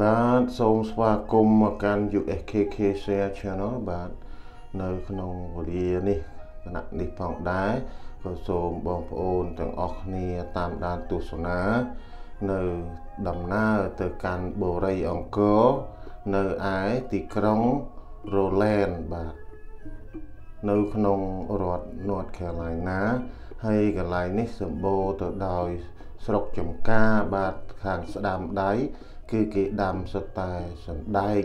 បាទសូមស្វាគមន៍មកកាន់ USKK Share Channel បាទនៅក្នុងវេលានេះគណៈនេះផងដែរក៏សូមបងប្អូនទាំងអស់គ្នាតាមដានទស្សនានៅដំណើរទៅកាន់បូរីអង្គរនៅឯទីក្រុង Roland បាទនៅក្នុងរដ្ឋ North Carolina ហើយកន្លែងនេះសម្បូរទៅដោយស្រុកចំការបាទខាងស្ដាំដៃ គឺគេដាំសុទ្ធតែសណ្ដែក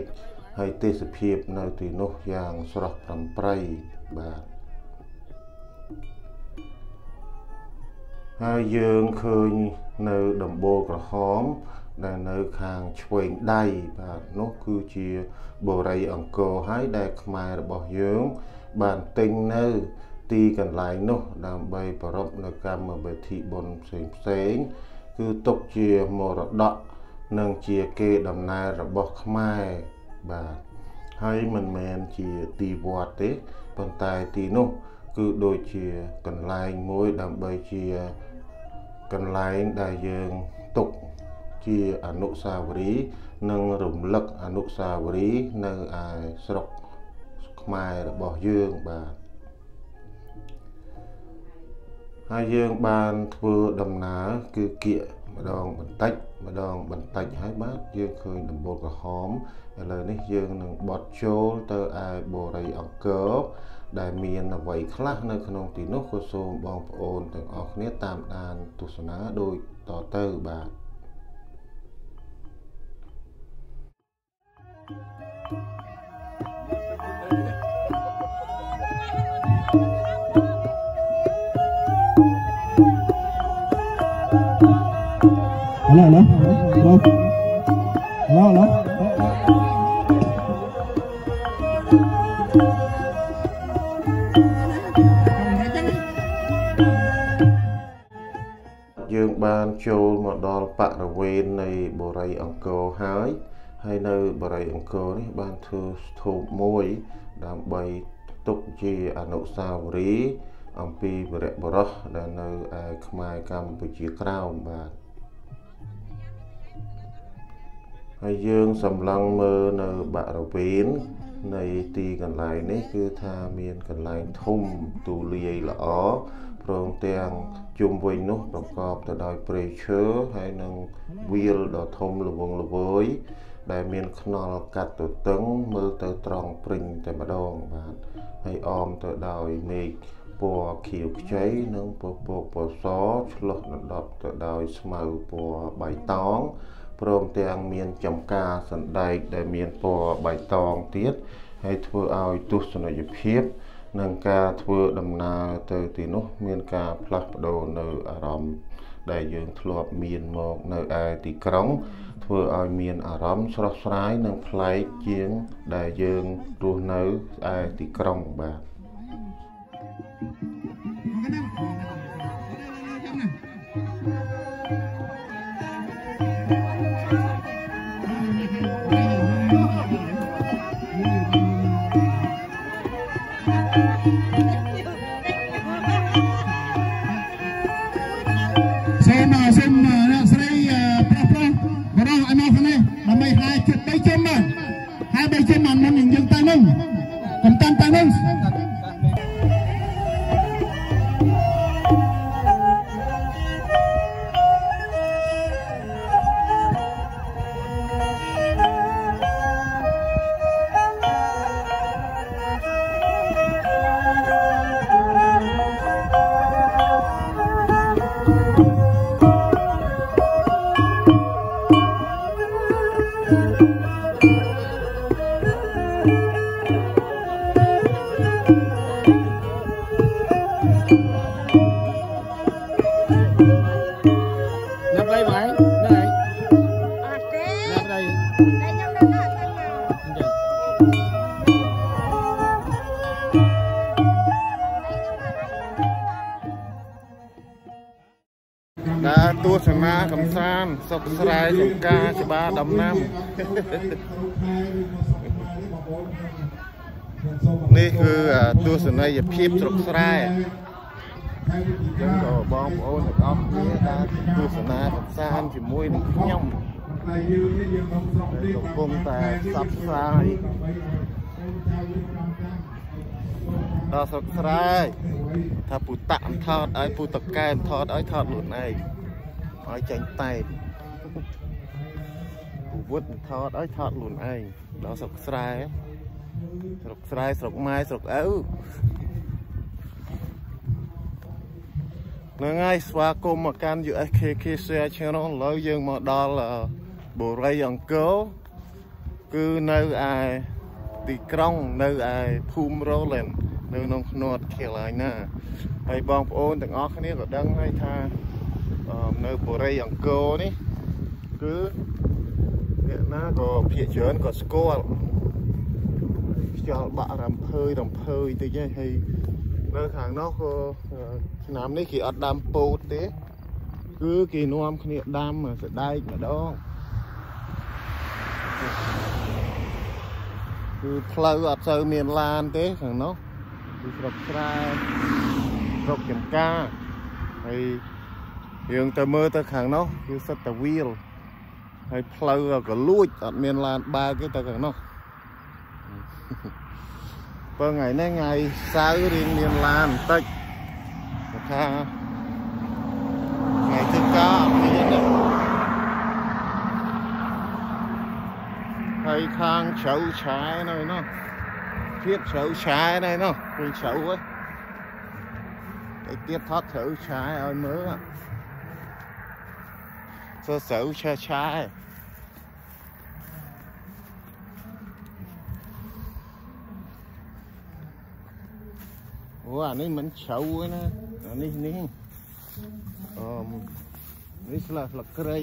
ហើយទេសភាពនៅទីនោះយ៉ាងស្រស់ប្រំប្រៃបាទហើយយើងឃើញនៅដំបូលក្រហម ដែលនៅខាងឆ្វេងដៃបាទនោះគឺជាបូរីអង្គរហើយដែលខ្មែររបស់យើង បានទិញនៅទីកន្លែងនោះ ដើម្បីប្រពនៅកម្មវិធីបុណ្យផ្សេងផ្សេងគឺទុកជាមរតក និងជាគេដំណើររបស់ខ្មែរបាទហើយមិនមែនជាទីវត្តទេប៉ុន្តែទីនោះ គឺដូចជាកន្លែងមួយដើម្បីជាកន្លែងដែលយើងទុកជាអនុស្សាវរីយ៍និងរំលឹកអនុស្សាវរីយ៍នៅឯស្រុកខ្មែររបស់យើងបាទហើយយើងបានធ្វើដំណើរគឺគៀក ម្ដងបន្តិចម្ដងបន្តិចហើយបាទយើងឃើញដំបូលក្រហមឥឡូវនេះយើងនឹងបត់ចូលទៅឯបូរីអង្គរដែលមានអ្វីខ្លះនៅក្នុងទីនោះក៏សូមបងប្អូនទាំងអស់គ្នាតាមដានទស្សនាដូចតទៅបាទ ឡូឡូឡូឡូឡូយើងបានចូលមកដល់បរិវេណនៃបូរីអង្គរហើយហើយនៅបរិយអង្គរនេះបានធ្វើស្ទូបមួយ ដើម្បីទុកជាអនុស្សាវរីយ៍អំពីវរៈបរោះដែលនៅឯខ្មែរកម្ពុជាក្រោមបាទ ហើយយើងសម្លឹងមើលនៅបរិវេណនៃទីកន្លែងនេះគឺថាមានកន្លែងធំទូលាយល្អព្រមទាំងជុំវិញនោះប្រកបទៅដោយព្រៃឈើហើយនឹងវាលដ៏ធំល្វឹងល្វើយដែលមានខ្នល់កាត់ទៅតឹងមើលទៅត្រង់ព្រិញតែម្ដងបាទហើយអមទៅដោយមេឃពណ៌ខៀវខ្ចីនិងពពកពណ៌សឆ្លុះដណ្ដប់ទៅដោយស្មៅពណ៌បៃតង ព្រមទាំងមានចំការសណ្ដែកដែលមានពណ៌បៃតងទៀតហើយធ្វើឲ្យទស្សនីយភាពនិងការធ្វើដំណើរទៅទីនោះ មានការផ្លាស់ប្ដូរនៅអារម្មណ៍ដែលយើងធ្លាប់មានមកនៅឯទីក្រុង ធ្វើឲ្យមានអារម្មណ៍ស្រស់ស្រាយនិងប្លែកជាងដែលយើងរស់នៅឯទីក្រុងបាទ ដំណាំនេះគឺទស្សនីយភាពស្រុកស្រែចឹងក៏បងប្អូនទាំងអស់គ្នាដើរទស្សនាកំសាន្តជាមួយនឹងខ្ញុំតែយើងនេះយើងក្នុងស្រុកនេះកំពុងតែផ្សព្វផ្សាយដើម្បីឲ្យកូនចៅយើងតាមតាមដល់ស្រុកស្រែថាពូតាក់ថតឲ្យពូតកែថតឲ្យថតខ្លួនឯងឲ្យចាញ់តែបពូ វុទ្ធថតឲ្យថតខ្លួនឯងដល់ស្រុកស្រែស្រុកស្រែស្រុកម៉ែស្រុកឪហ្នឹងហើយស្វាគមន៍មកកាន់ USKK Share Channel ឥឡូវយើងមកដល់អឺបូរីអង្គរគឺនៅឯទីក្រុងនៅឯភូមិ Roland នៅក្នុងភ្នត់ Carolina ហើយបងប្អូនទាំងអស់គ្នាក៏ដឹងហើយថាអឺនៅបូរីអង្គរនេះគឺអ្នក ណាក៏ភាគច្រើនក៏ស្គាល់ខ្យល់បាក់រំភើយរំភើយតិចហើយនៅខាងនោះក៏ឆ្នាំនេះគេអត់ដាំពោតទេ គឺគេនាំគ្នាដាំសដែកម្ដងគឺផ្លូវអត់សូវមានឡានទេខាងនោះគឺស្រុកស្រែស្រុកចំការហើយយើងទៅមើលទៅខាងនោះគឺសិតតែវាល ហើយផ្លូវក៏លួចអត់មានឡានបើកទេទៅខាងនោះបើថ្ងៃនេះថ្ងៃសៅរ៍រៀងមានឡានបន្តិចគេថាថ្ងៃធ្វើការអត់មានទេហើយខាងជ្រៅឆាយនៅនោះទៀតជ្រៅឆាយនៅនោះឃើញជ្រៅហ៎តែទៀតថតជ្រៅឆាយឲ្យមើល សើស្រូវឆាឆាយអូអានេះមិនជ្រៅទេណាអានេះនេះអឺនេះស្លឹកស្លឹកគ្រៃ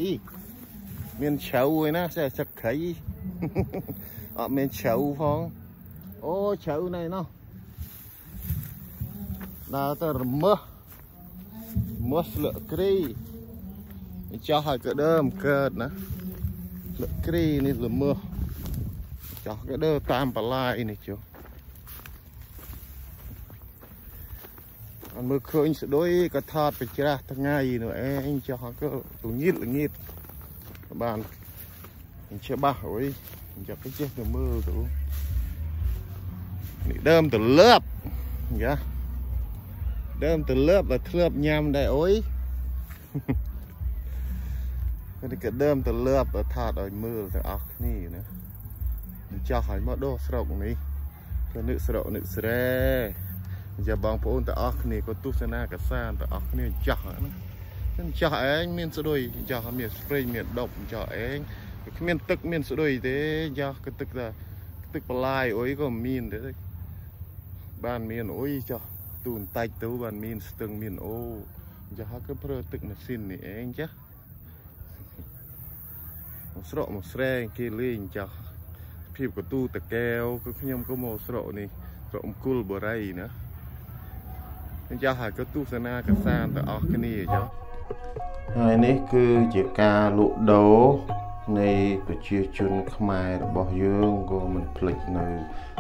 មានជ្រៅឯណាតែស្លឹកគ្រៃអត់មា នជ្រៅផងអូជ្រៅណែនោះដើរទៅរមើសមើសស្លឹកគ្រៃចោះឲ្យក៏ដើមកើតណាស្លឹកគ្រៃនេះល្មើសចោះក៏ដើតាមបន្លាយនេះចុះអត់មើលឃើញស្ដុយក៏ថតបច្រាស់ថ្ងៃនោះឯងចោះក៏ល្ងៀតល្ងៀតបានច្បាស់អុយចាំទៅចេះទៅមើលទៅនេះដើមទៅលើបយ៉ាដើមទៅលើបតែធ្លាប់ញ៉ាំដែរអុយ នេះក៏ដើមទៅលើបថតឲ្យមើលទាំងអស់គ្នាណាចោះឲ្យមកដោះស្រុកនេះទៅនឹកស្រុកនឹកស្រែចាំបងប្អូនទាំងអស់គ្នាក៏ទស្សនាកសានទាំងអស់គ្នាចាស់ណាចឹងចាស់ឯងមានស្ដុយចាស់មានស្ព្រេងមានដប់ចាស់ឯងគ្មានទឹកមានស្ដុយទេចាស់គឺទឹកថាទឹកបន្លាយអុយក៏មានទេបានមានអុយចាស់ទូនតាច់ទៅបានមានស្ទឹងមានអូចាស់គឺប្រើទឹកម៉ាស៊ីននេះឯងចាស់ មកស្រកមកស្រែគេលេងចាស់ភាពកទូតកែវគឺខ្ញុំក៏មកស្រកនេះស្រកអង្គុលបរិយណាចាស់ហើយក៏ទស្សនាកសានទៅអស់គ្នាចាស់ហើយនេះគឺជាការលក់ដូរនៃប្រជាជនខ្មែររបស់យើងក៏មិនភ្លេចនៅ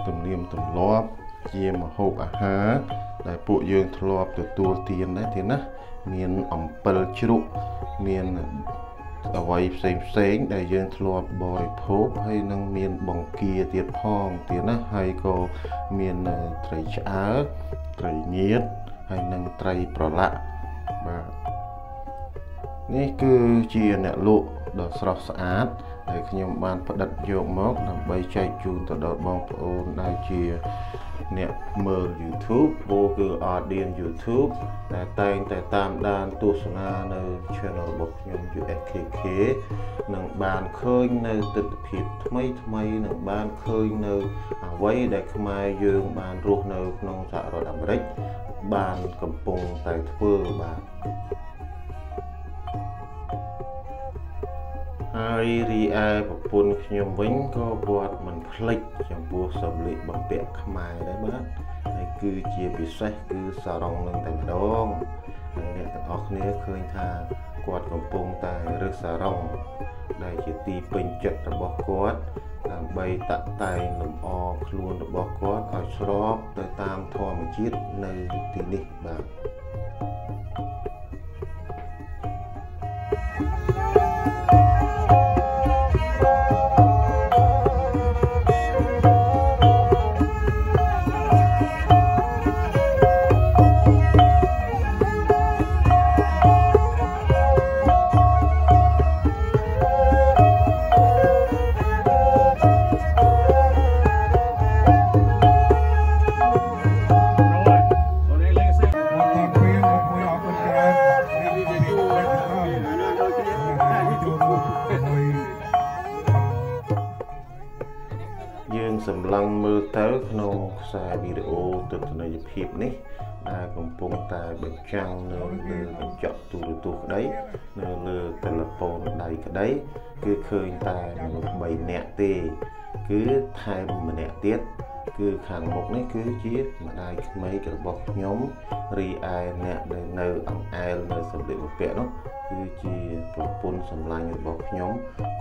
ទំនៀមទម្លាប់ជាមហូបអាហារដែលពួកយើងធ្លាប់ទទួលទានដែរទេណាមានអំពិលជ្រូកមាន អ្វីផ្សេងផ្សេងដែលយើងធ្លាប់បរិភោគហើយនឹងមានបង្គាទៀតផងទៀតណាហើយក៏មានត្រីឆ្អើរត្រីងៀតហើយនឹងត្រីប្រឡាក់បាទនេះគឺជាអ្នកលក់ដ៏ស្រស់ស្អាត ហើយខ្ញុំបានផ្ដិតយកមកដើម្បីចែកជូនទៅដល់បងប្អូនដែលជាអ្នកមើល YouTube ពោគឺ audience YouTube ដែលតែងតែតាមដានទស្សនានៅ channel របស់ខ្ញុំ USKK នឹងបានឃើញនៅទស្សនវិជ្ជាថ្មីថ្មីនឹងបានឃើញនៅអ្វីដែលខ្មែរយើងបានរស់នៅក្នុងសហរដ្ឋអាមេរិកបានកំពុងតែធ្វើបាទ ហើយរីឯប្រពន្ធខ្ញុំវិញក៏គាត់មិនភ្លេចចំពោះសម្លៀកបំពាក់ខ្មែរដែរបាទហើយគឺជាពិសេសគឺសារ៉ុងនឹងតែម្ដងហើយអ្នកទាំងអស់គ្នាឃើញថាគាត់កំពុងតែរើសសារ៉ុងដែលជាទីពេញចិត្តរបស់គាត់ដើម្បីតាក់តែងលម្អខ្លួនរបស់គាត់ឲ្យស្របទៅតាមធម្មជាតិនៅទីនេះបាទ ខ្សែវីដេអូទស្សនីយភាពនេះដែលកំពុងតែបញ្ចាំងនៅលើកញ្ចក់ទូរទស្សន៍ក្តីនៅលើទូរស័ព្ទដៃក្តីគឺឃើញតែមនុស្ស3នាក់ទេ គឺថែមម្នាក់ទៀតគឺខាងមុខនេះគឺជាម្ដាយក្មេករបស់ខ្ញុំរីឯអ្នកដែលនៅអង្អែលនៅសម្លៀកបំពាក់នោះគឺជាប្រពន្ធសម្លាញ់របស់ខ្ញុំ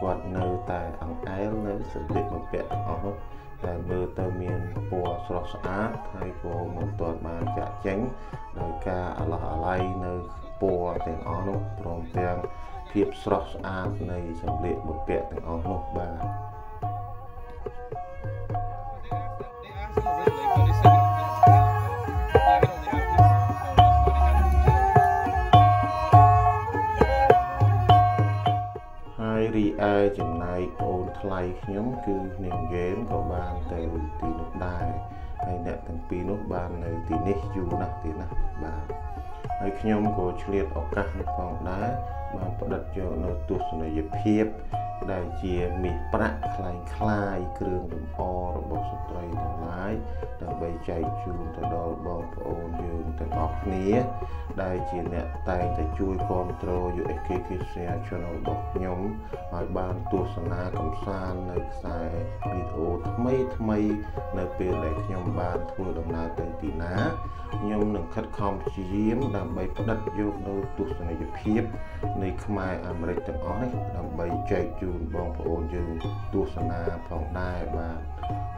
គាត់នៅតែអង្អែលនៅសម្លៀកបំពាក់ទាំងអស់នោះ តែមើលទៅមានពណ៌ស្រស់ស្អាតហើយក៏មិនទាន់បានចាក់ចេញដោយការអឡោះអាល័យនៅពណ៌ទាំងអស់នោះព្រមទាំងភាពស្រស់ស្អាតនៃសម្លៀកបំពាក់ទាំងអស់នោះបាទហើយរីឯចំណែកប្អូន ថ្លៃខ្ញុំគឺនាងយេនក៏បានទៅទីនោះដែរហើយអ្នកទាំងពីរនោះបាននៅទីនេះយូរណាស់ទៀតណាបាទហើយខ្ញុំក៏ឆ្លៀតឱកាសនេះផងដែរ បានផ្តិតយកនៅទស្សនីយភាពដែលជាមាសប្រាក់คล้ายคล้ายគ្រឿងលម្អរបស់ស្ត្រីទាំងឡាយដើម្បីចែកជូនទៅដល់បងប្អូនយើងទាំងអស់គ្នាដែលជាអ្នកតែងតែជួយគ្រប់គ្រង USK Christian Channel របស់ខ្ញុំឲ្យបានទស្សនាកំសាន្តនៅខ្សែវីដេអូថ្មីថ្មីនៅពេលដែលខ្ញុំបានធ្វើដំណើរទៅទីណាខ្ញុំនឹងខិតខំព្យាយាមដើម្បីផ្តិតយកនៅទស្សនីយភាព នៃខ្មែរអាមេរិកទាំងអស់នេះដើម្បីចែកជូនបងប្អូនយើងទស្សនាផងដែរបាទ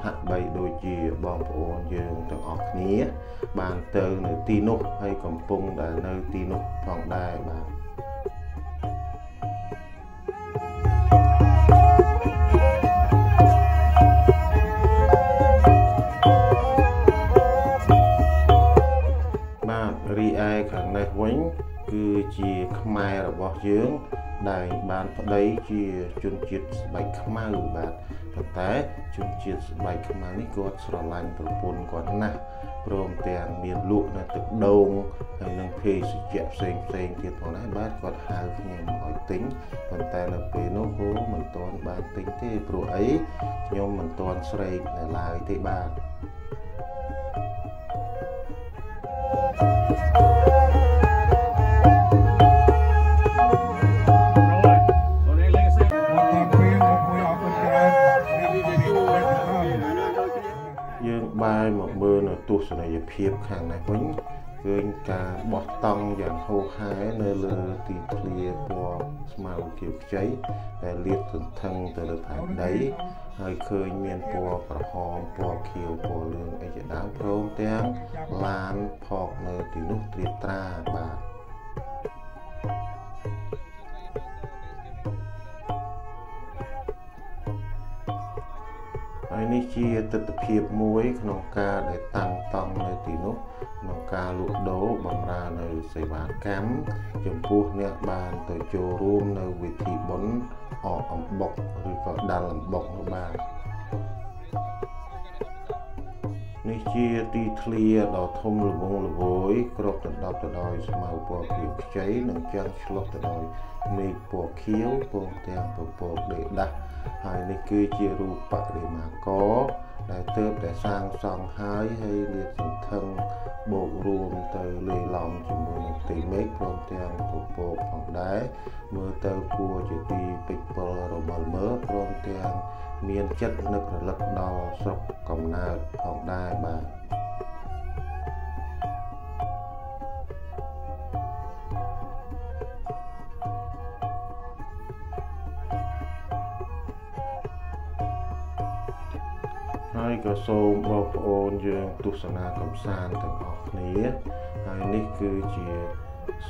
ហាក់បីដូចជាបងប្អូនយើងទាំងអស់គ្នា បានទៅនៅទីនោះហើយកំពុងដែលនៅទីនោះផងដែរបាទបាទ គឺជាខ្មែររបស់យើងដែលបានប្តីជាជនជាតិស្បែកខ្មៅបាទប៉ុន្តែជនជាតិស្បែកខ្មៅនេះគាត់ស្រឡាញ់ប្រពន្ធគាត់ណាស់ព្រមទាំងមានលក់នៅទឹកដូងហើយនឹងភេសជ្ជៈផ្សេងផ្សេងទៀតផងដែរបាទគាត់ហៅខ្ញុំឲ្យទិញប៉ុន្តែនៅពេលនោះគោមិនទាន់បានទិញទេព្រោះអីខ្ញុំមិនទាន់ស្រេកនៅឡើយទេបាទយើង ស្សនីយភាពខាងនេះវិញឃើញការបោះតង់យ៉ាងហូរហែនៅលើទីធ្លាពណ៌ស្មៅខៀវខ្ចីដែលលាតសន្ធឹងទៅលើផែនដីហើយឃើញមានពណ៌ក្រហមពណ៌ខៀវពណ៌លឿងអីជាដើមព្រមទាំងឡានផកនៅទីនោះត្រៀបត្រាបាទ ហើយនេះជាទស្សនវិជ្ជាមួយក្នុងការដែលតាំងតង់នៅទីនោះក្នុងការលក់ដូរបម្រើនៅសេវាកម្មចំពោះអ្នកបានទៅចូលរួមនៅវិធីបុណ្យអកអំបុកឬក៏ដាល់អំបុកនោះបាទ នេះជាទីធ្លាដ៏ធំល្វឹងល្វើយគ្របដណ្ដប់ទៅដោយស្មៅពណ៌ខៀវខ្ចីនិងចាំងឆ្លុះទៅដោយមេឃពណ៌ខៀវពងទាំងពពកដេដាស់ហើយនេះគឺជារូបបរិមាករដែលទើបតែសាងសង់ហើយហើយលាតសន្ធឹងបូករួមទៅលេឡំជាមួយនឹងផ្ទៃមេឃព្រមទាំងពពកផងដែរមើលទៅគួរជាទីពេចពិលរមលមើលព្រមទាំង មានចិត្តនឹករលឹកដល់ស្រុកកំណើតផងដែរបាទហើយក៏សូមបងប្អូនយើងទស្សនាកំសាន្តទាំងអស់គ្នាហើយនេះគឺជា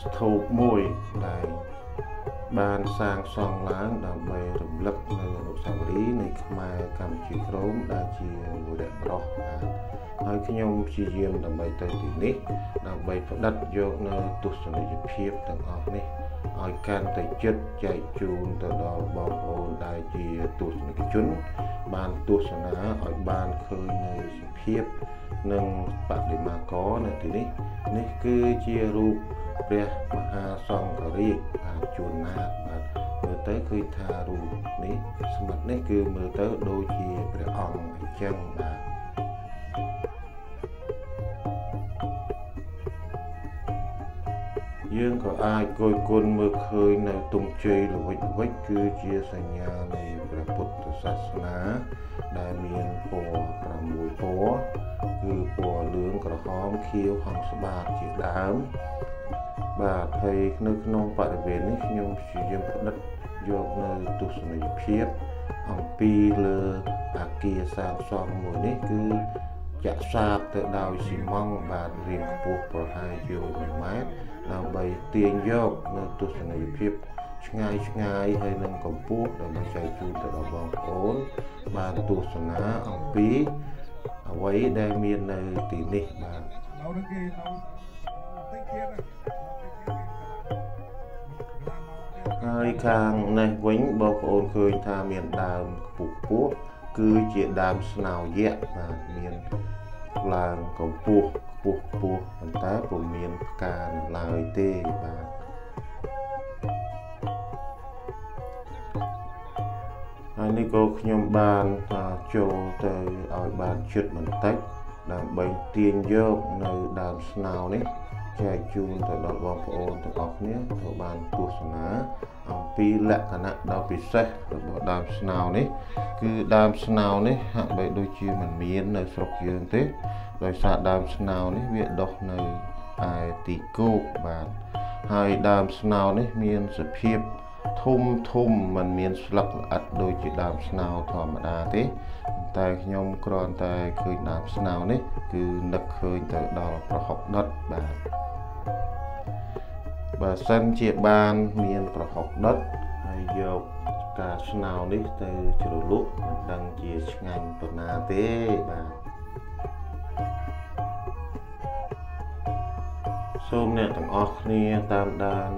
ស្ថូបមួយដែល បានសាងសង់ឡើងដើម្បីរំលឹកនៅអនុស្សាវរីយ៍នៃខ្មែរកម្ពុជាក្រមដែលជាវីរបុរសបាទហើយខ្ញុំព្យាយាមដើម្បីទៅទីនេះដើម្បីផ្ដិតយកនៅទស្សនីយភាពទាំងអស់នេះឲ្យកាន់តែចិត្តចែកជូនទៅដល់បងប្អូនដែលជាទស្សនិកជន បានទស្សនាឲ្យបានឃើញនៅសភាពនិងបដិមាករនៅទីនេះ នេះគឺជារូប ព្រះមហាសង្ឃរាជបាទជួនណាតបាទមើលទៅឃើញថារូបនេះសម្បត្តិនេះគឺមើលទៅដូចជាព្រះអង្គអញ្ចឹងបាទយើងក៏អាចគយគន់មើលឃើញនៅទង់ជ័យល្វិចល្វិចគឺជាសញ្ញានៃព្រះពុទ្ធសាសនា ដែលមានពណ៌6ពណ៌គឺពណ៌លឿងក្រហមខៀវហង្សបាតជាដើម បាទហើយនៅក្នុងបរិវេណនេះខ្ញុំព្យាយាមផ្ដិតយកនៅទស្សនីយភាពអំពីលើអាគារសាងសង់មួយនេះគឺចាក់សាបទៅដោយស៊ីម៉ងត៍បាទរាងខ្ពស់ប្រហែលជា1ម៉ែត្រដើម្បីទាញយកនៅទស្សនីយភាពឆ្ងាយឆ្ងាយហើយនឹងកម្ពស់ដើម្បីចែកជូនទៅដល់បងប្អូនបានទស្សនាអំពីអ្វីដែលមាននៅទីនេះបាទនៅនឹងគេនៅតិចទៀត ហើយខាងនេះវិញបងប្អូនឃើញថាមានដើមខ្ពស់ខ្ពស់គឺជាដើមស្នោយៈបាទមានឡើងកម្ពស់ខ្ពស់ខ្ពស់ប៉ុន្តែពុំមានផ្កានៅឡើយទេបាទហើយនេះក៏ខ្ញុំបានថាចូលទៅឲ្យបានជិតបន្តិចដើម្បីទាញយកនៅដើមស្នោនេះ ចែកជូនទៅដល់បងប្អូនទាំងអស់គ្នាត្រូវបានទស្សនាអំពីលក្ខណៈដ៏ពិសេសរបស់ដើមស្នោនេះ គឺដើមស្នោនេះហាក់បីដូចជាមិនមាននៅស្រុកយើងទេ ដោយសារដើមស្នោនេះវាដុះនៅឯទីគោកបាទហើយដើមស្នោនេះមានសភាពធំធំมันមានស្លឹកល្អិតដូចជាដើមស្នោធម្មតាទេប៉ុន្តែខ្ញុំគ្រាន់តែឃើញដើមស្នោនេះ គឺនឹកឃើញទៅដល់ប្រហុកដុតបាទបើសិនជាបានមានប្រហុកដុតហើយយកការស្នោនេះទៅជ្រលក់មិនដឹងជាឆ្ងាញ់ប៉ុណ្ណាទេបាទសូមអ្នកទាំងអស់គ្នាតាមដាន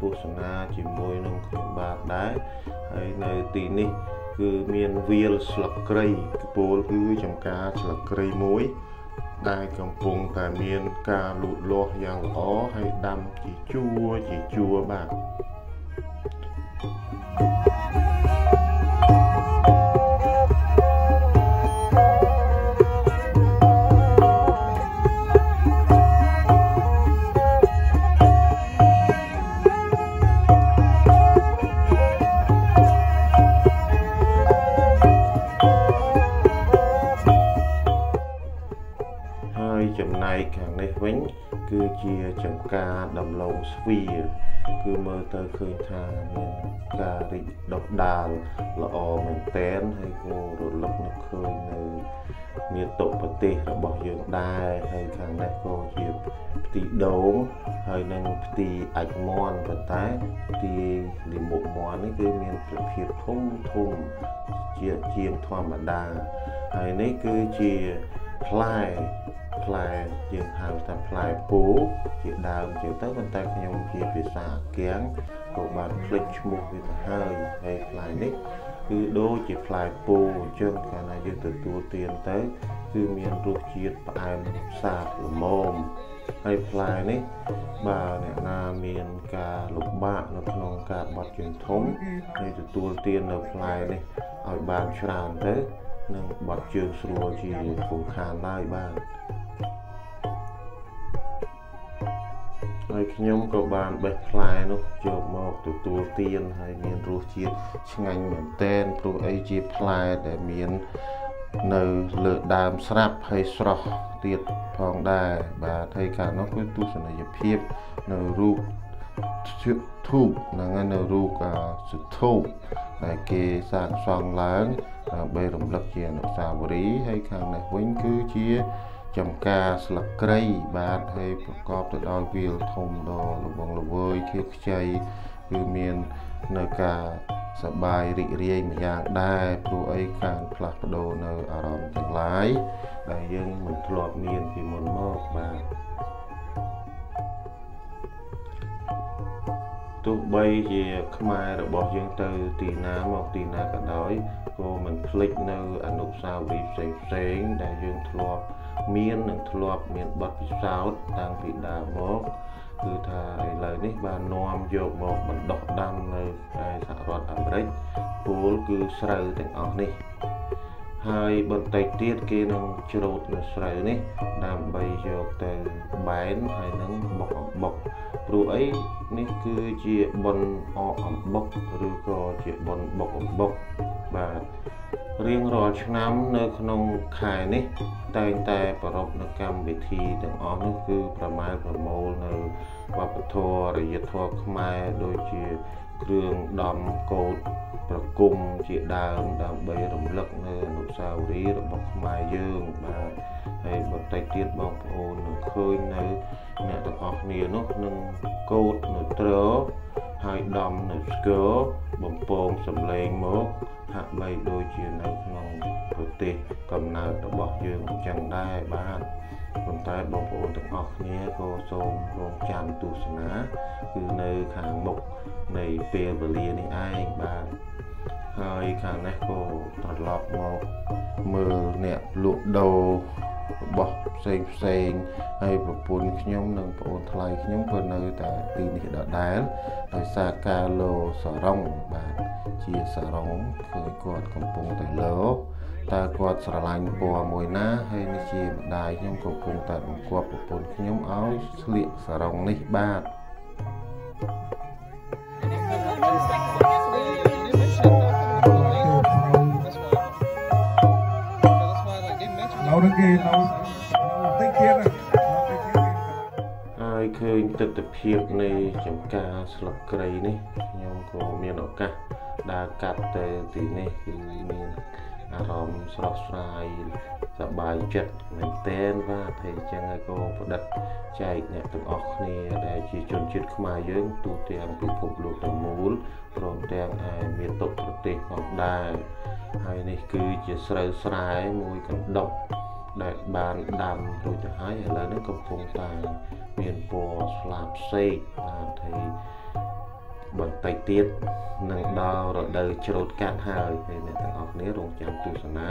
ទស្សនាជាមួយនឹងខ្ញុំបាទដែរហើយនៅទីនេះ គឺមានវាលស្លឹកគ្រៃកពូលគឺចំការស្លឹកគ្រៃមួយ ដែលកំពុងតែមានការលូតលាស់យ៉ាងល្អហើយដាំជាជួរជាជួរបាទហើយ ជាចំការដំឡូងស្វាគឺមើលទៅឃើញថាមានការរីកដុះដាលល្អមែនតែនហើយក៏រលឹកនឹកឃើញនៅមានតុប្រទេសរបស់យើងដែរហើយខាងនេះក៏ជាផ្ទីដូងហើយនឹងផ្ទីអាចមន់ប៉ុន្តែផ្ទីលិមុខមន់នេះគឺមានប្រភេទធំធំជាជាងធម្មតាហើយនេះគឺជាផ្លែ ផ្លែយើងហៅថាផ្លែពូជាដើមជាងទៅប៉ុន្តែខ្ញុំជាភាសាគៀងក៏បានភ្លេចឈ្មោះវាទៅហើយហើយផ្លែនេះគឺដូចជាផ្លែពូអញ្ចឹងកាលណាយើងទទួលទានទៅ គឺមានរសជាតិផ្អែមសាបល្មមហើយផ្លែនេះបើអ្នកណាមានការលំបាកនៅក្នុងការបត់ជើងធំហើយទទួលទាននៅផ្លែនេះឲ្យបានច្រើនទៅ នឹងបត់ជើងស្រួលជាពងខានឡើយបាទហើយខ្ញុំក៏បានបេះផ្លែនោះយកមកទទួលទានហើយមានរសជាតិឆ្ងាញ់មែនតែនព្រោះអីជាផ្លែដែលមាននៅលើដើមស្រាប់ហើយស្រស់ទៀតផងដែរបាទហើយកាលនោះគឺទស្សនីយភាពនៅរូប ធូបហ្នឹងហើយនៅរូបសុធូបដែលគេសាងសង់ឡើងដើម្បីរំលឹកជាអនុស្សាវរីយ៍ហើយខាងនេះវិញគឺជាចំការស្លឹកគ្រៃបាទហើយប្រកបទៅដោយវាលធំដ៏ល្បងល្វើយខៀវខ្ចីគឺមាននៅការសបាយរីករាយម្យ៉ាងដែរព្រោះអីការផ្លាស់ប្ដូរនៅអារម្មណ៍ទាំងឡាយដែលយើងមិនធ្លាប់មានពីមុនមកបាទ ទោះបីជាខ្មែររបស់យើងទៅទីណាមកទីណាក៏ដោយក៏មិនភ្លេចនៅអនុស្សាវរីយ៍ផ្សេងផ្សេងដែលយើងធ្លាប់មាននិងធ្លាប់មានបទពិសោធន៍តាំងពីដើមមកគឺថាឥឡូវនេះបាននាំយកមកបណ្ដុះដាំនៅឯសហរដ្ឋអាអិចពោលគឺស្រូវទាំងអស់នេះហើយបន្តិចទៀតគេនឹងច្រូតនៅស្រូវនេះដើម្បីយកទៅបែនហើយនឹងបុកអំបុក ព្រោះអីនេះគឺជាបុណ្យអកអំបុកឬក៏ជាបុណ្យបុកអំបុកបាទរៀងរាល់ឆ្នាំនៅក្នុងខែនេះ តែងតែប្រពនៅកម្មវិធីទាំងអស់នោះគឺប្រមាណប្រមូលនៅវប្បធម៌រយធម៌ខ្មែរដូចជាគ្រឿងដំកោតប្រគុំជាដើមដើម្បីរំលឹកនៅអនុស្សាវរីយ៍របស់ខ្មែរយើងបាទហើយបន្តិចទៀតបងប្អូននឹងឃើញនៅ អ្នកទាំងអស់គ្នានោះនឹងកោតនៅត្រហើយដំនៅស្គរបំពងសំឡេងមកហាក់បីដូចជានៅក្នុងប្រទេសកំណើតរបស់យើងអញ្ចឹងដែរបាទប៉ុន្តែបងប្អូនទាំងអស់គ្នាក៏សូមរងចាំទស្សនាគឺនៅខាងមុខនៃពេលវេលានេះឯងបាទហើយខាងនេះក៏ត្រឡប់មកមើលអ្នកលក់ដូរ របស់ផ្សេងផ្សេងហើយប្រពន្ធខ្ញុំនិងប្អូនថ្លៃខ្ញុំក៏នៅតែទីនេះដដែលដោយសារការលោសរងបាទជាសរងឃើញគាត់កំពុងតែលោតើគាត់ស្រឡាញ់ពណ៌មួយណាហើយនេះជាម្ដាយខ្ញុំកំពុងតែបង្គាប់ប្រពន្ធខ្ញុំឲ្យស្លៀកសរងនេះបាទ lâu đó kia lâu tích kia nè ហើយឃើញទស្សនភាពនៃចំការស្លឹកគ្រៃនេះខ្ញុំក៏មានឱកាសដើរកាត់ទៅទីនេះគឺមានអារម្មណ៍ស្រស់ស្រាយសប្បាយចិត្តមែនទែនបាទហើយអញ្ចឹងហើយក៏ប្រឌិតចែកអ្នកទាំងអស់គ្នាដែលជាជនជាតិខ្មែរយើងទូទាំងពិភពលោកទាំងមូលព្រមទាំងឯមានតុប្រទេសផងដែរហើយនេះគឺជាស្រូវស្រែមួយកណ្ដុក ដែលបានដាំរួចទៅហើយឥឡូវនេះកំពុងតែមានពណ៌ស្លាបផ្សេងបាទហើយបន្តិចទៀតនឹងដល់រដូវច្រូតកាត់ហើយហើយអ្នកទាំងអស់គ្នារងចាំទស្សនា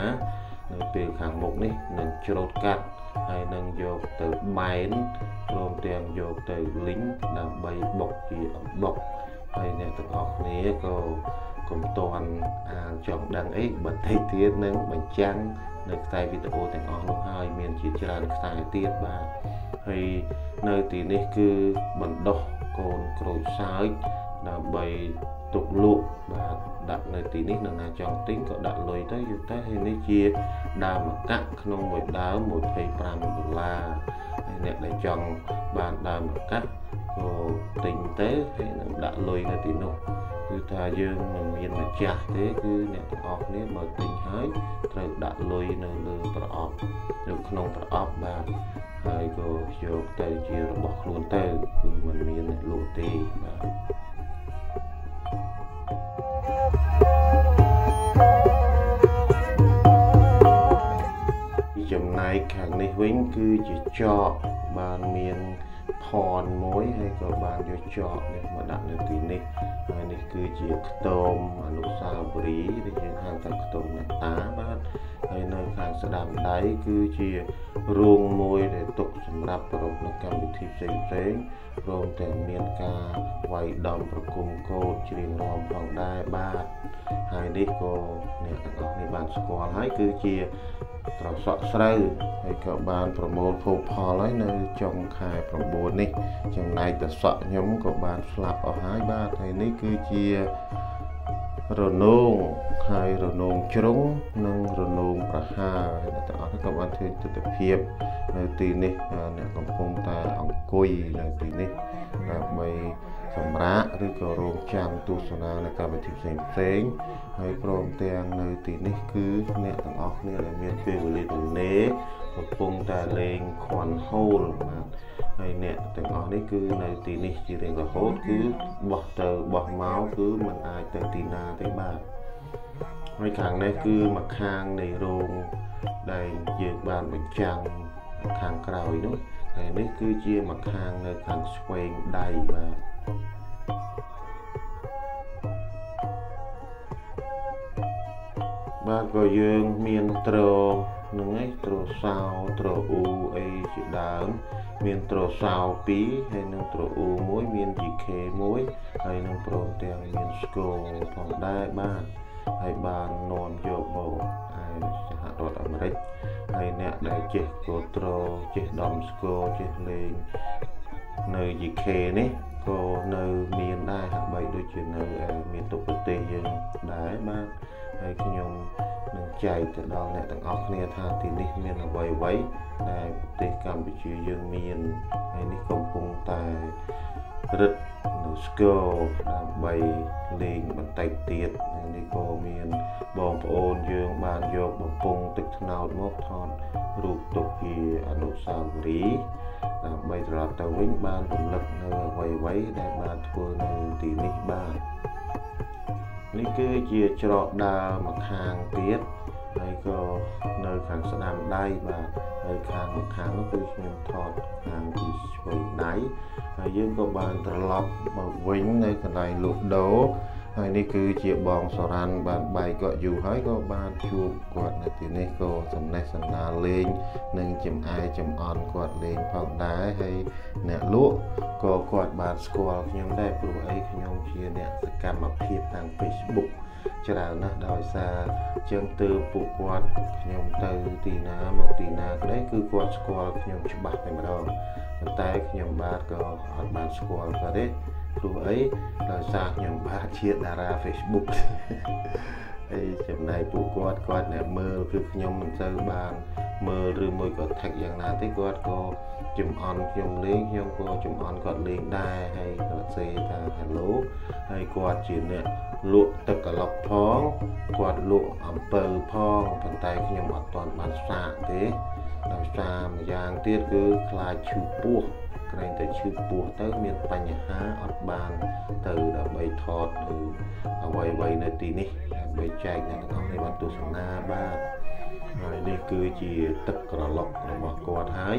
នៅពេលខាងមុខនេះនឹងច្រូតកាត់ហើយនឹងយកទៅបែនព្រមទាំងយកទៅលីងដើម្បីបុកជាអំបុកហើយអ្នកទាំងអស់គ្នាក៏កុំតន់អាលចង់ដឹងអីបន្តិចទៀតនឹងបញ្ចាំង នៅខ្សែវីដេអូទាំងអស់នោះហើយមានជាច្រើនខ្សែទៀតបាទហើយនៅទីនេះគឺបណ្ដោះកូនក្រូចសើចដើម្បីទុកលក់បាទដាក់នៅទីនេះនរណាចង់ទិញក៏ដាក់លុយទៅយូរទៅហើយនេះជាដើមម្កាក់ក្នុងមួយដើម25ដុល្លារហើយអ្នកដែលចង់បានដើមម្កា ក់ក៏ទិញទៅហើយនឹងដាក់លុយនៅទីនោះគឺថាយើងមិនមានម្ចាស់ទេគឺអ្នកទាំងអស់គ្នាបើទិញហើយត្រូវដាក់លុយនៅលើប្រអប់នៅក្នុងប្រអប់បាទហើយក៏យកទៅជារបស់ខ្លួនទៅគឺมันមានអ្នកលក់ទេបាទចំណែកខាងនេះវិញគឺជាចកបានមាន ផនមួយហើយក៏បានយកចកនេះមកដាក់នៅទីនេះហើយនេះគឺជាខ្ទមអនុស្សាវរីយ៍ដែលយើងហៅថាខ្ទមមេត្តាបាទ ហើយនៅខាងស្ដាំដៃគឺជារោងមួយដែលទុកសម្រាប់ប្រពនៅកម្មវិធីផ្សេងផ្សេងព្រមទាំងមានការវាយដំប្រគំកោតច្រៀងរាំផងដែរបាទហើយនេះក៏អ្នកទាំងអស់នេះបានស្គាល់ហើយគឺជាត្រសក់ស្រូវហើយក៏បានប្រមូលភោគផលហើយនៅចុងខែ9នេះចំណែកត្រសក់ខ្ញុំក៏បានស្លាប់អស់ហើយបាទហើយនេះគឺជា រនោងហើយរនោងជ្រុងនិងរនោងប្រហើហើយអ្នកទាំងអស់នេះក៏បានធ្វើទស្សនភាពនៅទីនេះអ្នកកំពុងតែអង្គុយនៅទីនេះដើម្បីសម្រាកឬក៏រងចាំទស្សនានៅកម្មវិធីផ្សេងផ្សេងហើយព្រមទាំងនៅទីនេះគឺអ្នកទាំងអស់គ្នាដែលមានពេលវេលាទំនេរ កំពុងតែលេងខន់ហូលបាទហើយអ្នកទាំងអស់នេះគឺនៅទីនេះជារៀងរហូតគឺបោះទៅបោះមកគឺมันអាចទៅទីណាទេបាទហើយខាងនេះគឺមកខាងនៃរោងដែលយើងបានបញ្ចាំងខាងក្រោយនោះហើយនេះគឺជាមកខាងនៅខាងឆ្វេងដៃបាទបាទក៏យើងមានត្រ នឹងឯងត្រសោត្រអ៊ូអីជាដើមមានត្រសោ2ហើយនឹងត្រអ៊ូ1មាន GK 1ហើយនឹងព្រមទាំងមានស្គគោផងដែរបាទហើយបាននាំយកមកឯសហរដ្ឋអាមេរិកហើយអ្នកដែលចេះគោត្រចេះដំស្គរចេះលេងនៅ UK នេះក៏នៅមានដែរហាក់បីដូចជានៅមានទុកប្រទេសយើងដែរបាទ ហើយខ្ញុំនឹងចែកទៅដល់អ្នកទាំងអស់គ្នាថាទីនេះមានអ្វីអ្វីដែលប្រទេសកម្ពុជាយើងមានហើយនេះកំពុងតែរឹតនៅស្គរដើម្បីលេងបន្តិចទៀតនេះក៏មានបងប្អូនយើងបានយកបំពង់ទឹកថ្នោតមកថតរូបទុកជាអនុស្សាវរីយ៍ដើម្បីត្រឡប់ទៅវិញបានរំលឹកនៅអ្វីអ្វីដែលបានធ្វើនៅទីនេះបាទ នេះគឺជាច្រកដើរមកខាងទៀតហើយក៏នៅខាងស្ដាំដៃបាទហើយខាងមកខាងនោះគឺខ្ញុំថតខាងពីឆ្វេងដៃហើយយើងក៏បានត្រឡប់មកវិញនៅកន្លែងលក់ដូរ ហើយនេះគឺជាបងសរ៉ាន់បានបែកគាត់យូរហើយក៏បានជួបគាត់នៅទីនេះក៏សំណេះសំណាលលេងនិងចំអាយចំអន់គាត់លេងផងដែរហើយអ្នកលក់ក៏គាត់បានស្គាល់ខ្ញុំដែរព្រោះអីខ្ញុំជាអ្នកសកម្មភាពខាង Facebook ច្រើនណាស់ដោយសារចឹងទៅពួកគាត់ខ្ញុំទៅទីណាមកទីណាក្ដីគឺគាត់ស្គាល់ខ្ញុំច្បាស់តែម្ដងប៉ុន្តែខ្ញុំបាទក៏អត់បានស្គាល់គាត់ទេ ព្រោះអីដោយសារខ្ញុំបាទជាតារា Facebook ហើយចំណែកពួកគាត់គាត់អ្នកមើលគឺខ្ញុំមិនសូវបានមើលឬមួយក៏ tag យ៉ាងណាទេគាត់ក៏ចំអន់ខ្ញុំលេងខ្ញុំក៏ចំអន់គាត់លេងដែរហើយគាត់សេថា hello ហើយគាត់ជាអ្នកលក់ទឹកកឡុកផងគាត់លក់អំពៅផងប៉ុន្តែខ្ញុំអត់ទាន់បានសាកទេដោយសារម្យ៉ាងទៀតគឺខ្លាចឈឺពោះ ក្រែងតែឈឺពោះទៅមានបញ្ហាអត់បានទៅដើម្បីថតឬអ្វីអ្វីនៅទីនេះដើម្បីចែកអ្នកទាំងអស់គ្នាបានទស្សនាបាទហើយនេះគឺជាទឹកក្រឡុករបស់គាត់ហើយ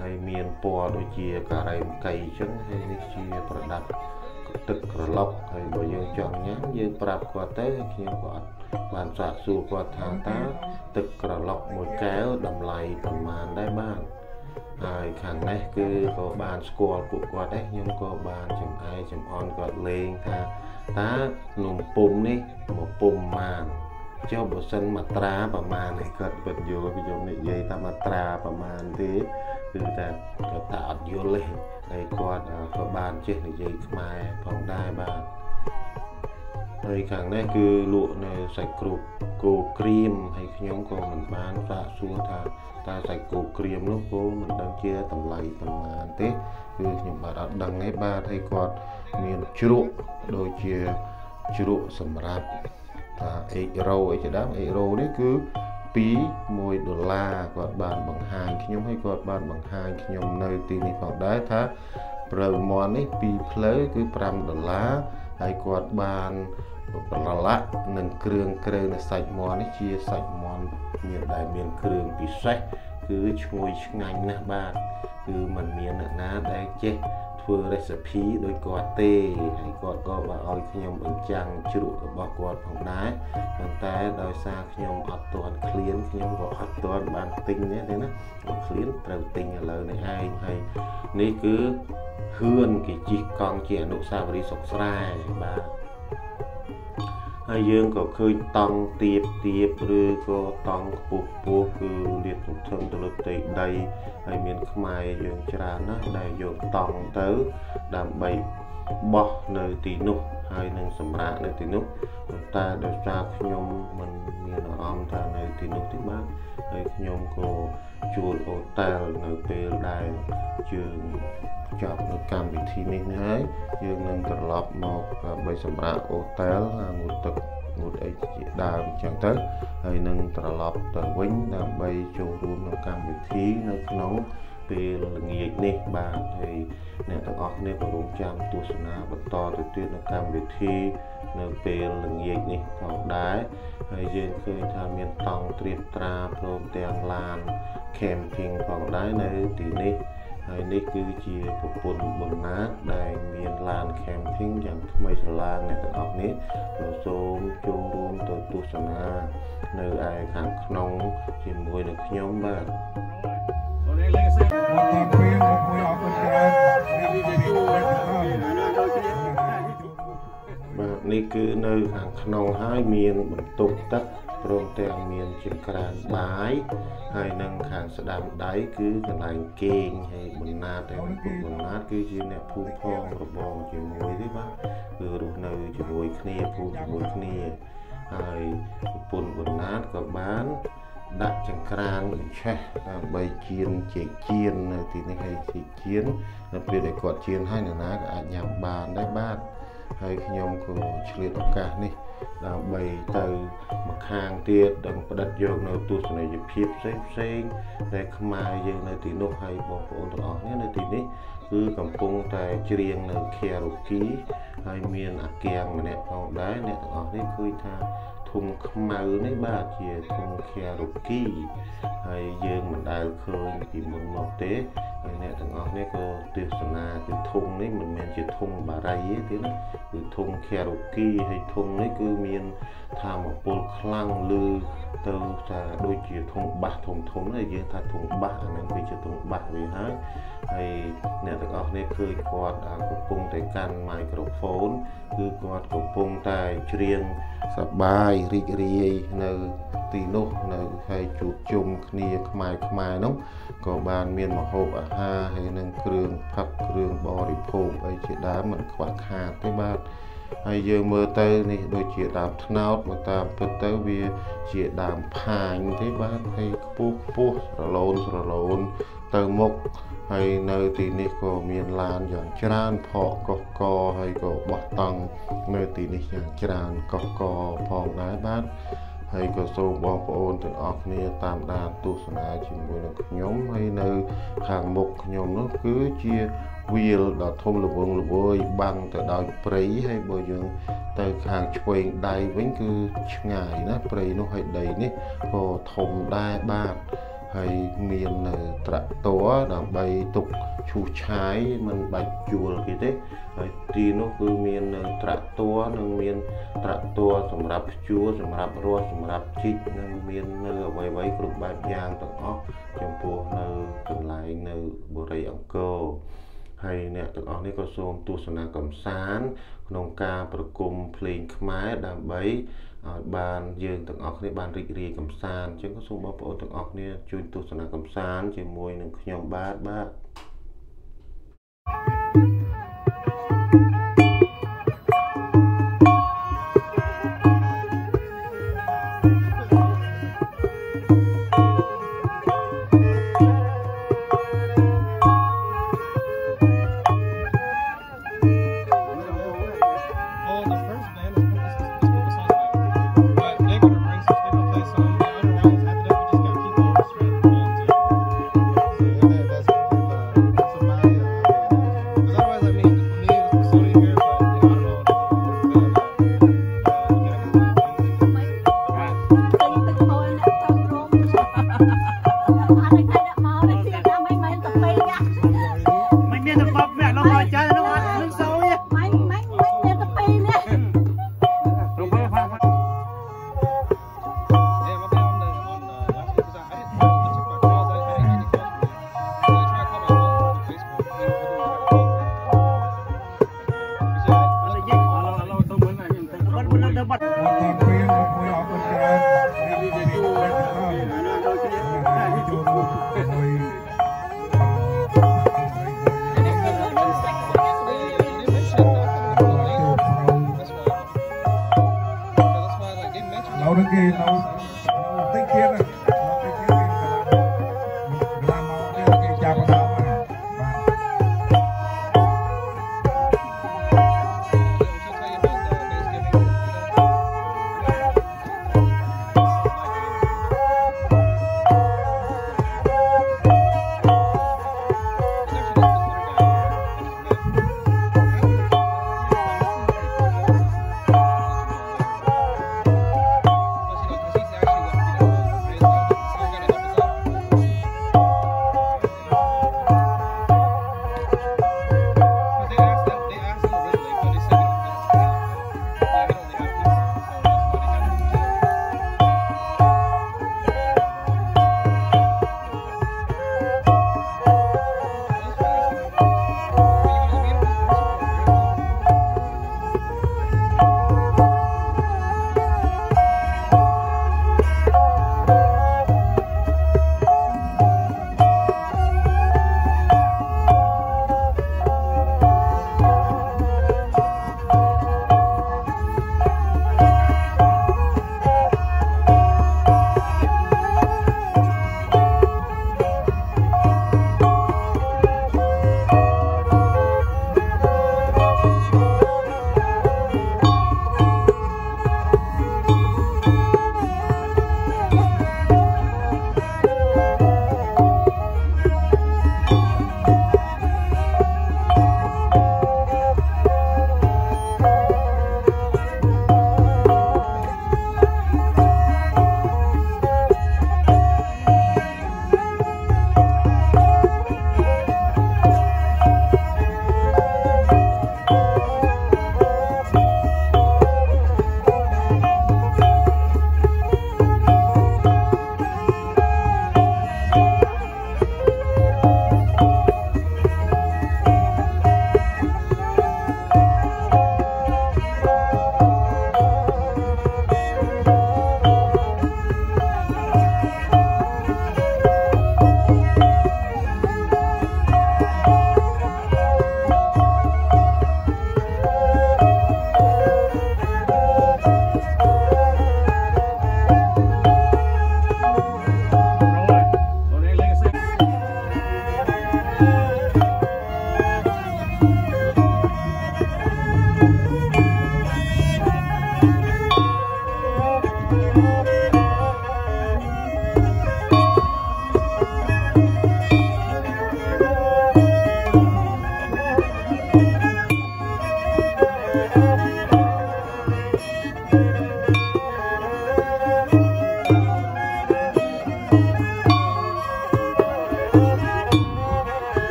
ហើយមានពណ៌ដូចជាការ៉េមកៃអញ្ចឹងហើយនេះជាប្រដាប់ទឹកក្រឡុកហើយបើយើងចង់ញ៉ាំយើងប្រាប់គាត់ទៅខ្ញុំក៏អត់បានសាកសួរគាត់ថាតើទឹកក្រឡុកមួយកែវតម្លៃប្រមាណដែរបាទ ហើយខាងនេះគឺក៏បានស្គាល់ពួកគាត់ដែរខ្ញុំក៏បានចំអែចំអន់គាត់លេងថាតើនំពុំនេះមកពុំម៉ានចុះបើសិនមាត្រាប្រមាណនេះគាត់ពិតយល់ខ្ញុំនិយាយថាមាត្រាប្រមាណទេគឺថាគាត់តែអត់យល់ទេហើយគាត់ក៏បានចេះនិយាយខ្មែរផងដែរបាទ ហើយខាងនេះគឺលក់នៅសាច់គ្រូគោក្រៀមហើយខ្ញុំក៏មិនបានសាកសួរថាតើសាច់គោក្រៀមនោះគោមិនដឹងជាតម្លៃប៉ុន្មានទេគឺខ្ញុំបាទអត់ដឹងទេបាទហើយគាត់មានជ្រក់ដូចជាជ្រក់សម្រាប់ថាអេរ៉ូអីជាដើមអេរ៉ូនេះគឺ2 1ដុល្លារគាត់បានបង្ហាញខ្ញុំហើយគាត់បានបង្ហាញខ្ញុំនៅទីនេះផងដែរថាព្រើមន់នេះ2ផ្លូវគឺ5ដុល្លារហើយគាត់បាន ប្រឡាក់និងគ្រឿងគ្រើនៃសាច់មាន់នេះជាសាច់មាន់មានដែលមានគ្រឿងពិសេសគឺឈ្ងុយឆ្ងាញ់ណាស់បាទគឺมันមានអ្នកណាដែលចេះធ្វើ recipe ដោយគាត់ទេហើយគាត់ក៏បានឲ្យខ្ញុំបញ្ចាំងជ្រក់របស់គាត់ផងដែរប៉ុន្តែដោយសារខ្ញុំអត់ទាន់ឃ្លានខ្ញុំក៏អត់ទាន់បានទិញទេណាឃ្លានត្រូវទិញឥឡូវនេះឯងហើយនេះគឺហឿនគេជិះកង់ជាអនុស្សាវរីយ៍សុកស្រែបាទ ហើយយើងក៏ឃើញតង់ទៀបទៀបឬក៏តង់ខ្ពស់ខ្ពស់គឺលាតសន្ធឹងទៅលើផ្ទៃដីហើយមានខ្មែរយើងច្រើនណាស់ដែលយកតង់ទៅដើម្បី បោះនៅទីនោះហើយនឹងសម្រាប់នៅទីនោះប៉ុន្តែដោយសារខ្ញុំមិនមានអារម្មណ៍ថានៅទីនោះទេបាទហើយខ្ញុំក៏ជួលអូតែលនៅពេលដែលយើងចប់នៅកម្មវិធីនេះហើយយើងនឹងត្រឡប់មកដើម្បីសម្រាប់អូតែលងូតទឹកងូតអីជាដើមអញ្ចឹងទៅហើយនឹងត្រឡប់ទៅវិញដើម្បីចូលរួមនៅកម្មវិធីនៅក្នុង ពេលល្ងាចនេះបាទហើយអ្នកទាំងអស់គ្នាក៏រងចាំទស្សនាបន្តទៅទៀតនៅកម្មវិធីនៅពេលល្ងាចនេះផងដែរហើយយើងឃើញថាមានតង់ត្រៀបត្រាព្រមទាំងឡាន camping ផងដែរនៅទីនេះហើយនេះគឺជាប្រពន្ធបុណ្ណាដែលមានឡាន camping យ៉ាងថ្មីស្រឡាងអ្នកទាំងអស់នេះក៏សូមចូលរួមទៅទស្សនានៅឯខាងក្នុងជាមួយនឹងខ្ញុំបាទ អរគុណអរគុណច្រើនបាទនេះគឺនៅខាងក្នុងហើយមានបន្ទប់ទឹកព្រមទាំងមានជាក្រានបាយហើយនឹងខាងស្ដាំដៃគឺកន្លែងគេងហើយបណ្ណាតហើយពុកបណ្ណាតគឺជាអ្នកភូមិផងរបងជាមួយទេបាទគឺរស់នៅជាមួយគ្នាភូមិជាមួយគ្នាហើយប្រពន្ធបណ្ណាតក៏បាន ដាក់ចង្ក្រានបញ្ឆេះដើម្បីជៀនជែកជៀននៅទីនេះឲ្យជែកជៀននៅពេលដែលគាត់ជៀនហើយនរណាក៏អាចញ៉ាំបានដែរបាទហើយខ្ញុំក៏ឆ្លៀតឱកាសនេះដើម្បីទៅមកខាងទៀតដឹងផ្ដិតយកនៅទស្សនីយភាពផ្សេងផ្សេងដែលខ្មែរយើងនៅទីនោះហើយបងប្អូនទាំងអស់គ្នានៅទីនេះគឺកំពុងតែច្រៀងនៅ karaoke ហើយមានអាគាំងម្នាក់ផងដែរអ្នកទាំងអស់នេះឃើញថាធុងខ្មៅនេះបាទជាធុង karaoke ហើយយើងមិនដែលឃើញពីមុនមកទេហើយអ្នកទាំងអស់នេះក៏ទស្សនាគឺធុងនេះមិនមែនជាធុងបារីទេទៀតណាគឺធុង karaoke ហើយធុងនេះគឺមានថាមពលខ្លាំងលើទៅថាដូចជាធុងបាសធំធំហើយយើងថាធុងបាសអាហ្នឹងវាជាធុងបាសវាហើយហើយអ្នកទាំងអស់នេះឃើញគាត់កំពុងតែកាន់មីក្រូហ្វូនគឺគាត់កំពុងតែច្រៀងសប្បាយរីករាយនៅទីនោះនៅហើយជួបជុំគ្នាខ្មែរខ្មែរនោះក៏បានមានម្ហូបអាហារហើយនឹងគ្រឿងផឹកគ្រឿងបរិភោគអីជាដើមមិនខ្វះខាតទេបាទហើយយើងមើលទៅនេះដូចជាដើមថ្នោតមកតាមពិតទៅវាជាដើមផាញទេបាទហើយខ្ពស់ខ្ពស់ស្រឡូនស្រឡូន ទៅមុខហើយនៅទីនេះក៏មានឡានយ៉ាងច្រើនផកកកកហើយក៏បោះតង់នៅទីនេះយ៉ាងច្រើនកកកផងដែរបាទហើយក៏សូមបងប្អូនទាំងអស់គ្នាតាមដានទស្សនាជាមួយនឹងខ្ញុំហើយនៅខាងមុខខ្ញុំនោះគឺជាវាលដ៏ធំល្វឹងល្វើយបាំងទៅដោយព្រៃហើយបើយើងទៅខាងឆ្វេងដៃវិញគឺឆ្ងាយណាព្រៃនោះហើយដីនេះក៏ធំដែរបាទ ហើយមាននៅត្រាក់ទ័រដើម្បីទុកឈូសឆាយមិនបាច់ជួលគេទេហើយទីនោះគឺមាននៅត្រាក់ទ័រនិងមានត្រាក់ទ័រសម្រាប់ភ្ជួរសម្រាប់រាស់សម្រាប់ជីកនិងមាននៅអ្វីៗគ្រប់បែបយ៉ាងទាំងអស់ចំពោះនៅកន្លែងនៅបូរីអង្គរ ហើយអ្នកទាំងអស់នេះក៏សូមទស្សនាកំសាន្តក្នុងការប្រគំភ្លេងខ្មែរដើម្បីឲ្យបានយើងទាំងអស់គ្នាបានរីករាយកំសាន្តអញ្ចឹងក៏សូមបងប្អូនទាំងអស់គ្នាជួយទស្សនាកំសាន្តជាមួយនឹងខ្ញុំបាទបាទ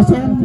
អឺ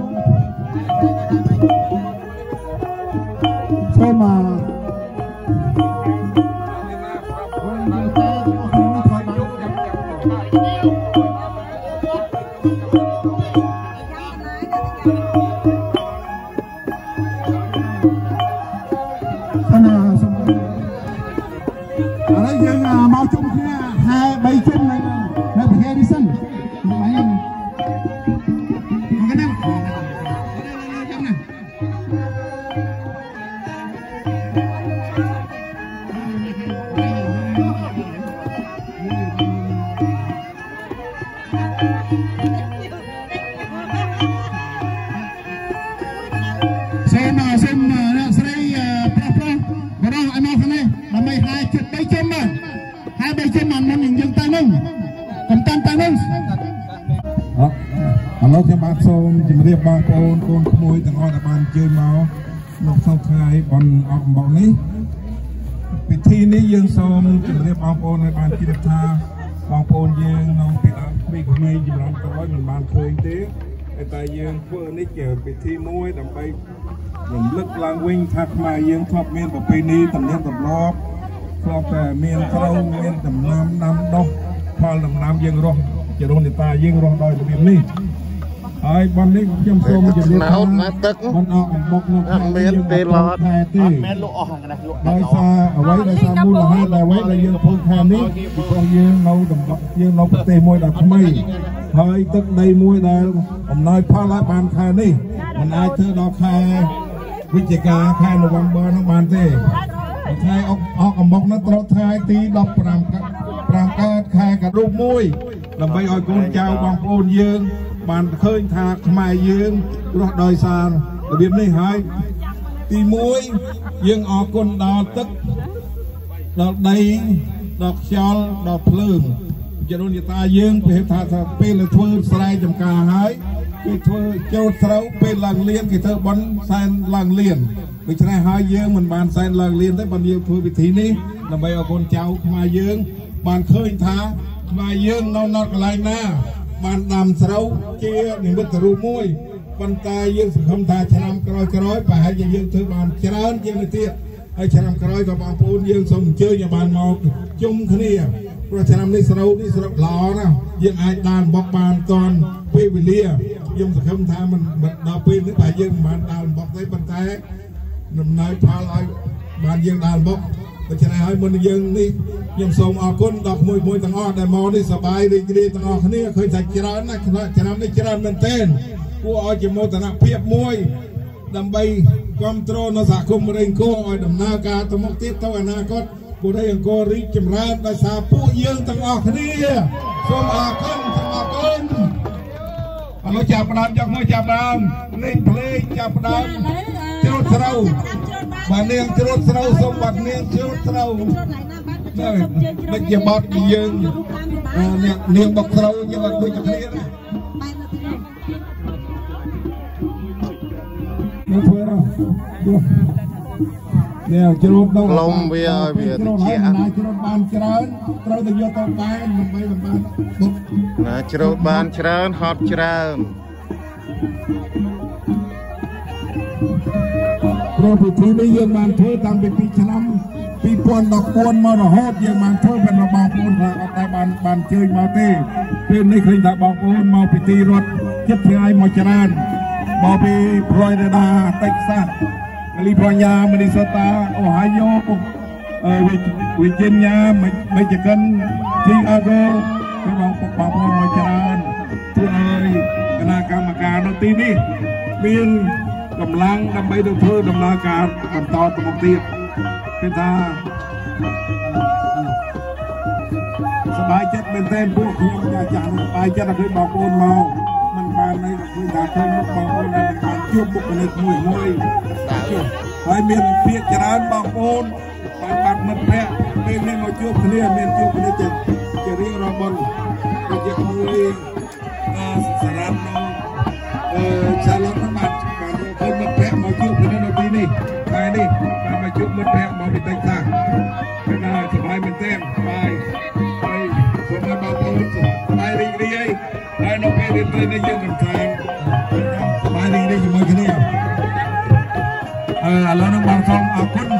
នេះហើយបននេះខ្ញុំសូមជម្រាបថាមកទឹកបនអកអំបុកនោះអត់មានទេឡត់អត់មានលក់អស់ខាងនេះលក់ដល់ដោយសារអ្វីដោយសារមូលហេតុដែលអ្វីដែលយើងកំពុងខាននេះពីព្រោះយើងនៅតំបន់យើងនៅប្រទេសមួយដែលថ្មីហើយទឹកដីមួយដែលអំណោយផលឲ្យបានខែនេះមិនអាចធ្វើដល់ខែវិច្ឆិកាខែនវម្ በር នោះបានទេថ្ងៃអកអំបុកនោះត្រូវថ្ងៃទី15 5កើតខែករុប1 ដើម្បីឲ្យកូនចៅបងប្អូនយើង បានឃើញថាខ្មែរយើងរស់ដោយសាររបៀបនេះហើយទី1យើងអរគុណដល់ទឹកដល់ដីដល់ខ្យល់ដល់ភ្លើងជារុនយតាយើងពេលថាថាពេលដែលធ្វើស្រែចម្ការហើយគេធ្វើចូលស្រូវពេលឡើងលៀនគេធ្វើបន់សែនឡើងលៀនដូច្នេះហើយយើងមិនបានសែនឡើងលៀនទេបើយើងធ្វើពិធីនេះដើម្បីឲ្យកូនចៅខ្មែរយើង បានឃើញថា ខ្មែរយើងនៅនៅកន្លែងណា បានដាំស្រូវជានិមិត្តរូបមួយប៉ុន្តែយើងសង្ឃឹមថាឆ្នាំក្រោយក្រោយប្រហែលជាយើងធ្វើបានច្រើនជាងនេះទៀតហើយឆ្នាំក្រោយក៏បងប្អូនយើងសូមអញ្ជើញឲ្យបានមកជុំគ្នាព្រោះឆ្នាំនេះស្រូវនេះស្រូវល្អណាស់យើងអាចដានបកបានតន់ពេលវេលាខ្ញុំសង្ឃឹមថាមិនមិនដល់ពេលនេះតែយើងមិនបានដានបកទេប៉ុន្តែដំណើរផលឲ្យបានយើងដានបក ដូច្នេះហើយមុនយើងនេះខ្ញុំសូមអរគុណដល់ក្មួយៗទាំងអស់ដែលមកនេះសប្បាយរីករាយទាំងអស់គ្នាឃើញថាច្រើនណាស់ឆ្នាំនេះច្រើនមែនទែនគួរឲ្យជាមោទនភាពមួយ ដើម្បីគ្រប់គ្រងនៅសហគមន៍រេងគោឲ្យដំណើរការទៅមុខទៀតទៅអនាគតបុរីអង្គររីកចម្រើនដោយសារពួកយើងទាំងអស់គ្នាសូមអរគុណសូមអរគុណអរចាប់ផ្ដើមយកមកចាប់ផ្ដើមលេងភ្លេងចាប់ផ្ដើមជ្រូតស្រូវ បាទនាងជ្រូតស្រូវសូមបាត់នាងជ្រូតស្រូវនេះដូចជាបត់យើងអឺនាងនាងបុកស្រូវយើងអត់ដូចគ្នាណាមកធ្វើរនេះជ្រូតដល់លំវាឲ្យវាត្រជាក់ណាជ្រូតបានច្រើនត្រូវតែយកទៅបែនដើម្បីបានបុកណាជ្រោតបានច្រើនហត់ច្រើន ព្រោះពិធីនេះយើងបានធ្វើតាំងពីពីឆ្នាំ2014មករហូតយើងបានធ្វើប៉ុន្តែបងប្អូនថាអត់ដែលបានបានជើញមកទេពេលនេះឃើញថាបងប្អូនមកពិធីរត់ចិត្តថ្ងៃមកច្រើនមកពី Florida Texas California Minnesota Ohio អឺ Virginia Michigan Chicago បងបងប្អូនមកច្រើនធ្វើឲ្យគណៈកម្មការនៅទីនេះមាន កម្លាំងដើម្បីទៅធ្វើដំណើរការបន្តទៅមុខទៀតគឺថាសប្បាយចិត្តមែនទែនពួកខ្ញុំចាស់ចាស់សប្បាយចិត្តឲ្យបងប្អូនមកมันបានន័យថាឃើញថាឃើញមុខបងប្អូនដែលបានជួបបុគ្គលិកមួយមួយហើយមានភាកច្រើនបងប្អូនបានបាត់មិត្តភ័ក្តិពេលនេះមកជួបគ្នាមានជួបគ្នាចិត្តជារៀងរាល់បុណ្យដូចជាមួយអឺសារ៉ាន់នៅអឺចាឡុតបាន រៀននេះយើងកំសាន្តសប្បាយរីករាយជាមួយគ្នាអឺឥឡូវនេះបងសូមអរគុណ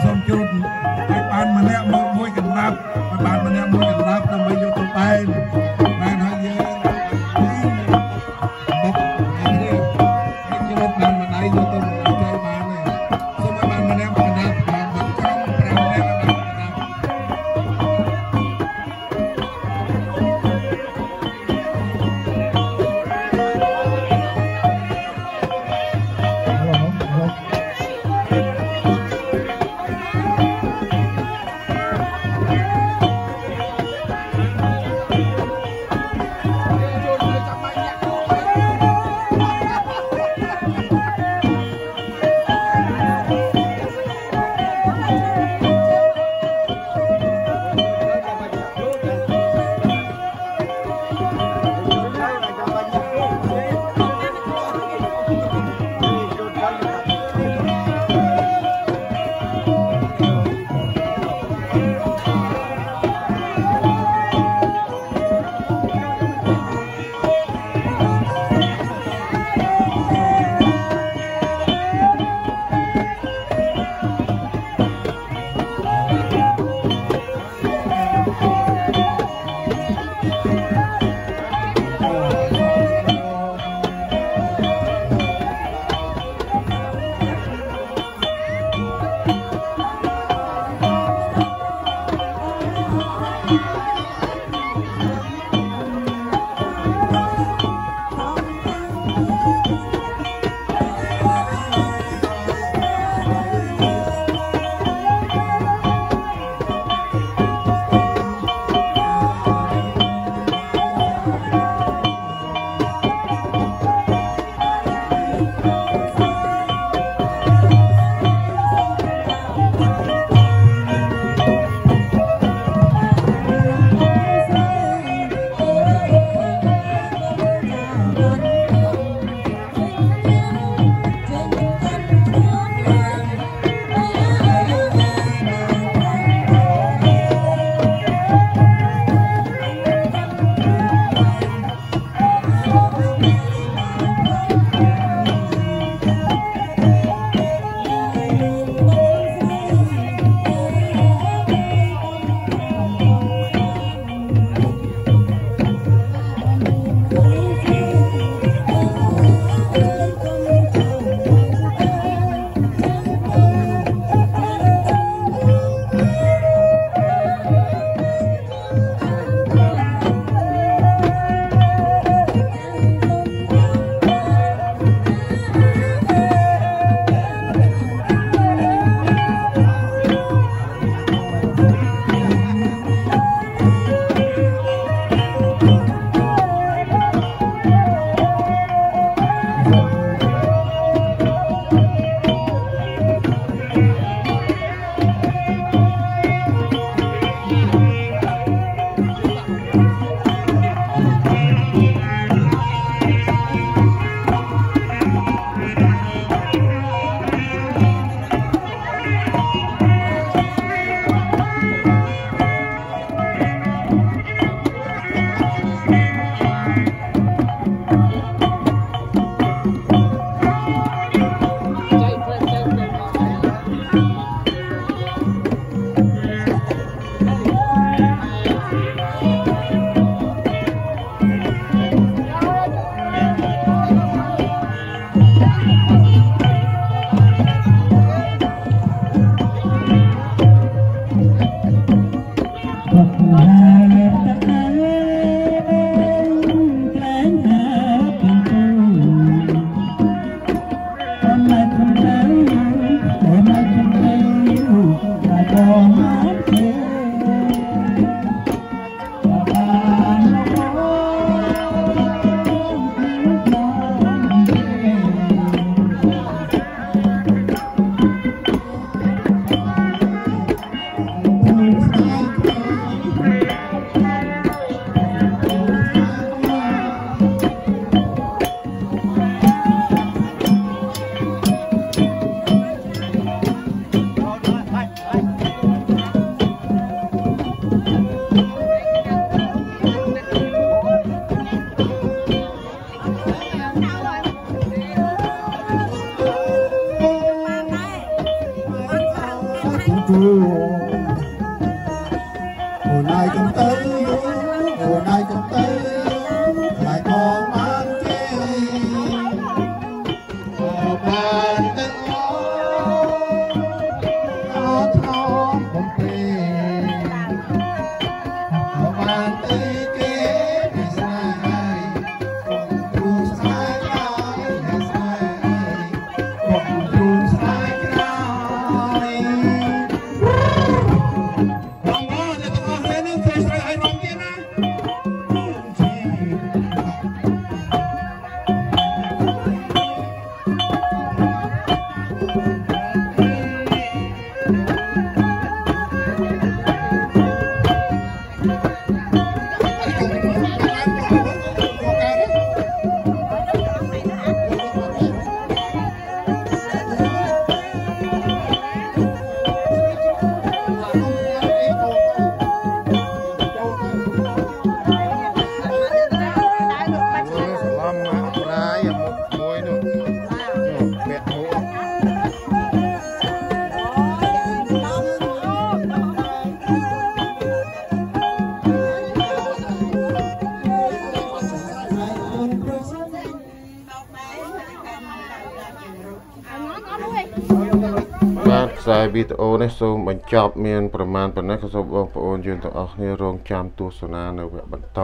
វីដេអូនេះសូមបញ្ចប់មានប្រមាណប៉ុណ្ណេះក៏សូមបងប្អូនយើងទាំងអស់គ្នារងចាំទស្សនានៅវគ្គបន្ត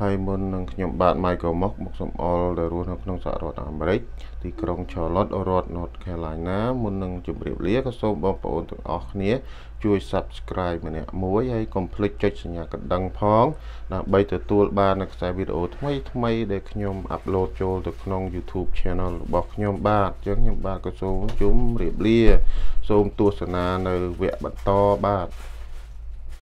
ហើយមុននឹងខ្ញុំបាទ Michael Mock មកសំអល់ដែលរស់នៅក្នុងសហរដ្ឋអាមេរិកទីក្រុង Charlotte រដ្ឋ North Carolina មុននឹងជម្រាបលាក៏សូមបងប្អូនទាំងអស់គ្នា ជួយ Subscribe ម្នាក់មួយហើយកុំភ្លេចចុចសញ្ញាកណ្ដឹងផងដើម្បីទទួលបាននូវខ្សែវីដេអូថ្មីថ្មីដែលខ្ញុំអាប់ឡូតចូលទៅក្នុង YouTube Channel របស់ខ្ញុំបាទអញ្ចឹងខ្ញុំបាទក៏សូមជម្រាបលា សូមទស្សនានៅវគ្គបន្តបាទ